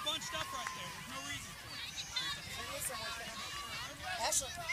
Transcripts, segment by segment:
all bunched up right there. There's no reason for it. Ashley. Throw.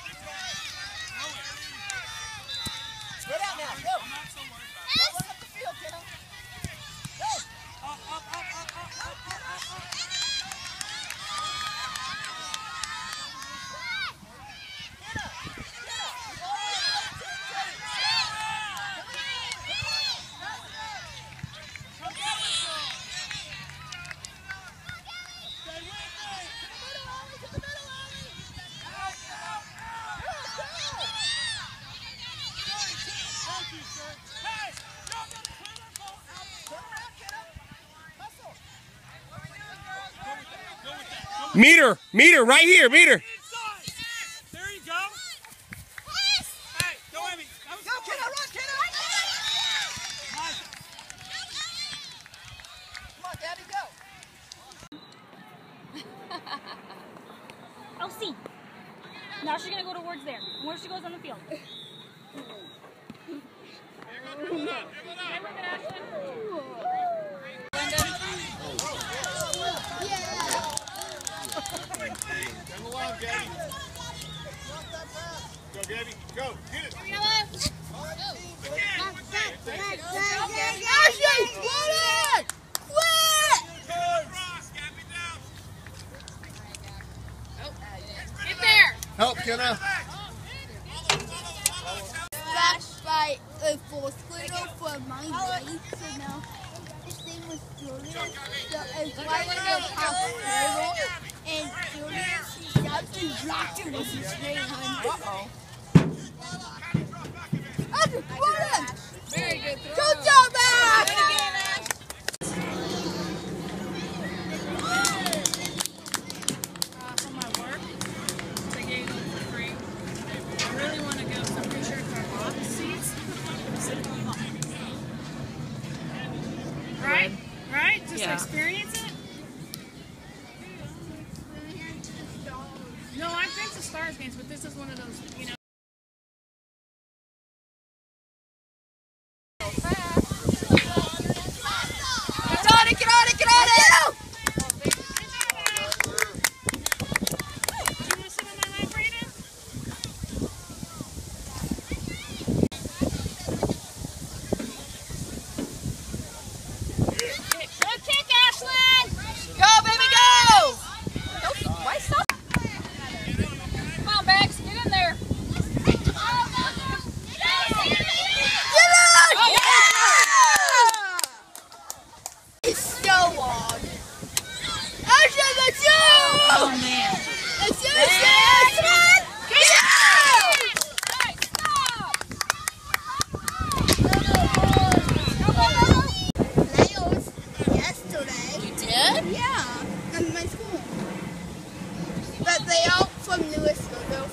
Meter, meter, right here, meter. Inside. There you go. Hey, go Emmy. Go, kiddo, run, kiddo! Come on, Daddy, go! Elsie. Now she's gonna go towards there. Where she goes on the field. Hey, look at Ashlyn. Come along, Gabby. Go, Gabby. Go. Get it. There. Help, Kenna. That's by a fourth grader for my grade, so now his name was Julian. So it's why we go hospital, and Julian, Justin Blocker was his name. Uh-oh. Very good box seats. Right? Right? Just Yeah. experience it? No, I've been to Stars games, but this is one of those, you know,